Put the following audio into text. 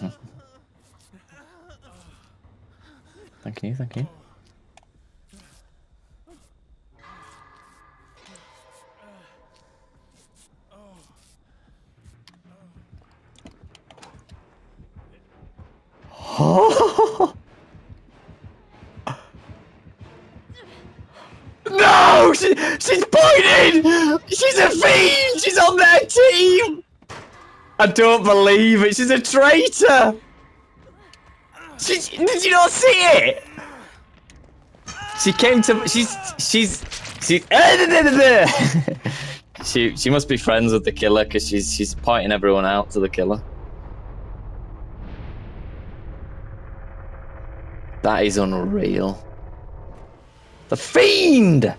Thank you, thank you. no! She, she's pointing! She's a fiend! She's on their team! I don't believe it! She's a traitor! She, did you not see it? She came to. She's. She's. She's. she. She must be friends with the killer because she's. She's pointing everyone out to the killer. That is unreal. The fiend.